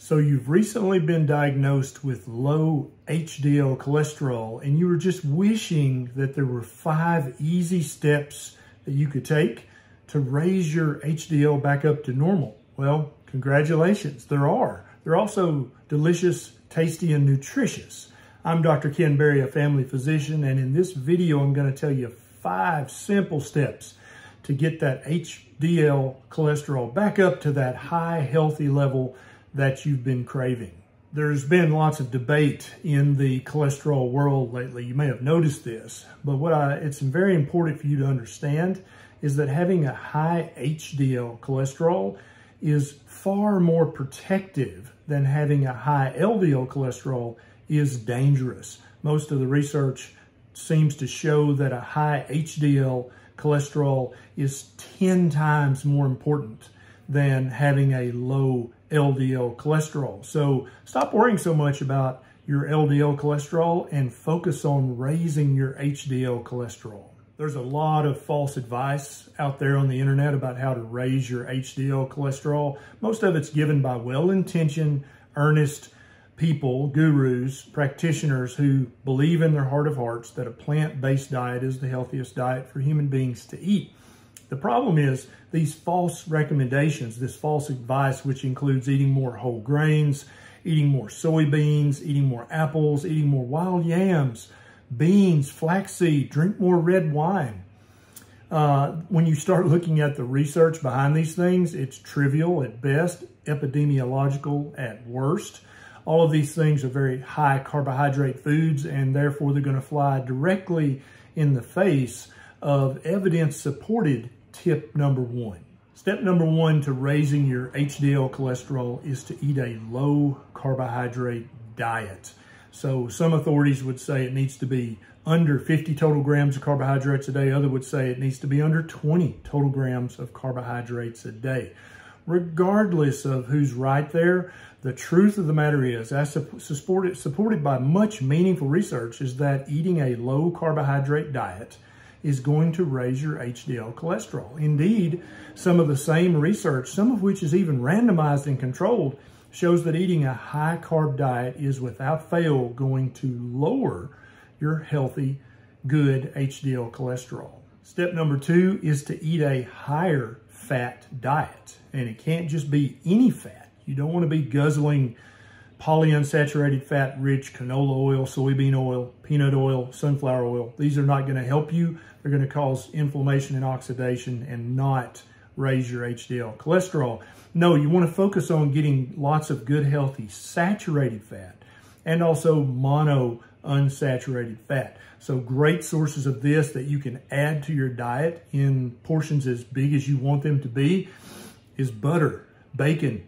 So you've recently been diagnosed with low HDL cholesterol and you were just wishing that there were five easy steps that you could take to raise your HDL back up to normal. Well, congratulations, there are. They're also delicious, tasty, and nutritious. I'm Dr. Ken Berry, a family physician, and in this video, I'm gonna tell you five simple steps to get that HDL cholesterol back up to that high, healthy level that you've been craving. There's been lots of debate in the cholesterol world lately. You may have noticed this, but what I, it's very important for you to understand is that having a high HDL cholesterol is far more protective than having a high LDL cholesterol is dangerous. Most of the research seems to show that a high HDL cholesterol is 10 times more important than having a low LDL cholesterol. So stop worrying so much about your LDL cholesterol and focus on raising your HDL cholesterol. There's a lot of false advice out there on the internet about how to raise your HDL cholesterol. Most of it's given by well-intentioned, earnest people, gurus, practitioners who believe in their heart of hearts that a plant-based diet is the healthiest diet for human beings to eat. The problem is these false recommendations, this false advice, which includes eating more whole grains, eating more soybeans, eating more apples, eating more wild yams, beans, flaxseed, drink more red wine. Uh, when you start looking at the research behind these things, it's trivial at best, epidemiological at worst. All of these things are very high carbohydrate foods and therefore they're going to fly directly in the face of evidence supported tip number one. Step number one to raising your HDL cholesterol is to eat a low carbohydrate diet. So some authorities would say it needs to be under 50 total grams of carbohydrates a day. Other would say it needs to be under 20 total grams of carbohydrates a day. Regardless of who's right there, the truth of the matter is, as supported, supported by much meaningful research, is that eating a low carbohydrate diet is going to raise your HDL cholesterol. Indeed, some of the same research, some of which is even randomized and controlled, shows that eating a high carb diet is without fail going to lower your healthy, good HDL cholesterol. Step number two is to eat a higher fat diet. And it can't just be any fat. You don't want to be guzzling polyunsaturated fat rich canola oil, soybean oil, peanut oil, sunflower oil. These are not going to help you. They're going to cause inflammation and oxidation and not raise your HDL cholesterol. No, you want to focus on getting lots of good, healthy, saturated fat and also mono unsaturated fat. So great sources of this that you can add to your diet in portions as big as you want them to be is butter, bacon,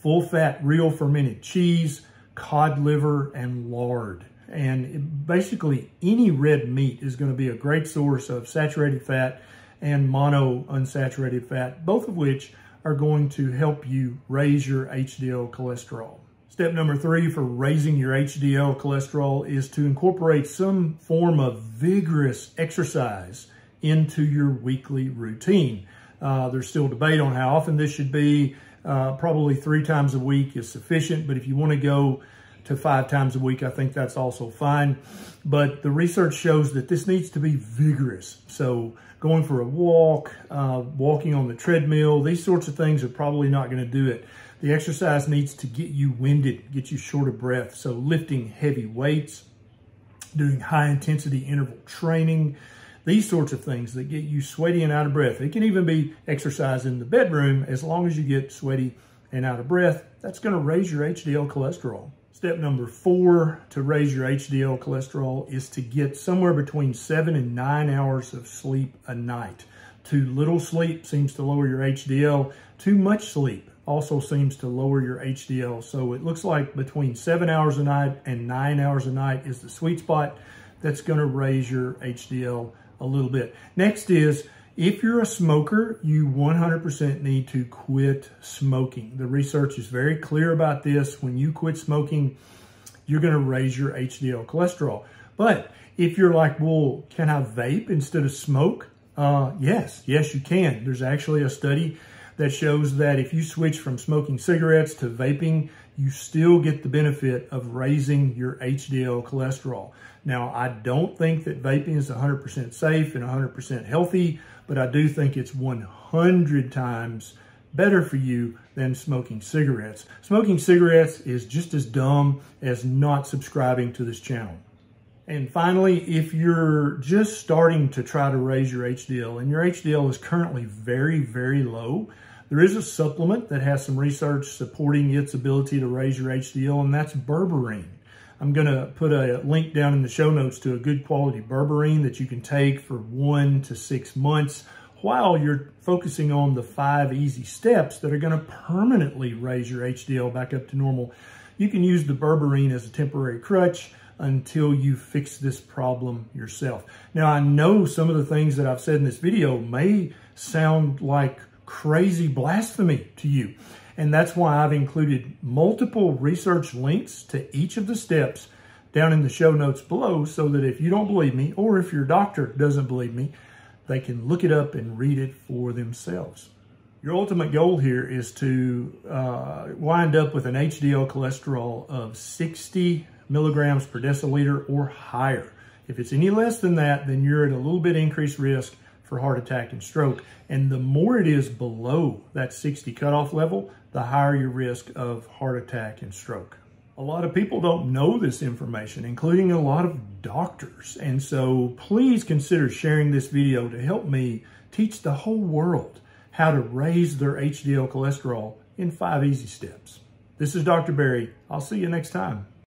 full fat, real fermented cheese, cod liver, and lard. And basically any red meat is going to be a great source of saturated fat and mono unsaturated fat, both of which are going to help you raise your HDL cholesterol. Step number three for raising your HDL cholesterol is to incorporate some form of vigorous exercise into your weekly routine. Uh, there's still debate on how often this should be. Uh, probably three times a week is sufficient, but if you want to go to five times a week, I think that's also fine. But the research shows that this needs to be vigorous. So going for a walk, uh, walking on the treadmill, these sorts of things are probably not going to do it. The exercise needs to get you winded, get you short of breath. So lifting heavy weights, doing high intensity interval training, these sorts of things that get you sweaty and out of breath. It can even be exercise in the bedroom as long as you get sweaty and out of breath. That's going to raise your HDL cholesterol. Step number four to raise your HDL cholesterol is to get somewhere between seven and nine hours of sleep a night. Too little sleep seems to lower your HDL. Too much sleep also seems to lower your HDL. So it looks like between seven hours a night and nine hours a night is the sweet spot that's going to raise your HDL a little bit. Next is, if you're a smoker, you 100% need to quit smoking. The research is very clear about this. When you quit smoking, you're going to raise your HDL cholesterol. But if you're like, well, can I vape instead of smoke? Uh, yes, yes, you can. There's actually a study that shows that if you switch from smoking cigarettes to vaping, you still get the benefit of raising your HDL cholesterol. Now, I don't think that vaping is 100% safe and 100% healthy, but I do think it's 100 times better for you than smoking cigarettes. Smoking cigarettes is just as dumb as not subscribing to this channel. And finally, if you're just starting to try to raise your HDL and your HDL is currently very, very low, there is a supplement that has some research supporting its ability to raise your HDL, and that's berberine. I'm going to put a link down in the show notes to a good quality berberine that you can take for one to six months while you're focusing on the five easy steps that are going to permanently raise your HDL back up to normal. You can use the berberine as a temporary crutch until you fix this problem yourself. Now, I know some of the things that I've said in this video may sound like crazy blasphemy to you. And that's why I've included multiple research links to each of the steps down in the show notes below so that if you don't believe me or if your doctor doesn't believe me, they can look it up and read it for themselves. Your ultimate goal here is to uh, wind up with an HDL cholesterol of 60 milligrams per deciliter or higher. If it's any less than that, then you're at a little bit increased risk for heart attack and stroke. And the more it is below that 60 cutoff level, the higher your risk of heart attack and stroke. A lot of people don't know this information, including a lot of doctors. And so please consider sharing this video to help me teach the whole world how to raise their HDL cholesterol in five easy steps. This is Dr. Berry. I'll see you next time.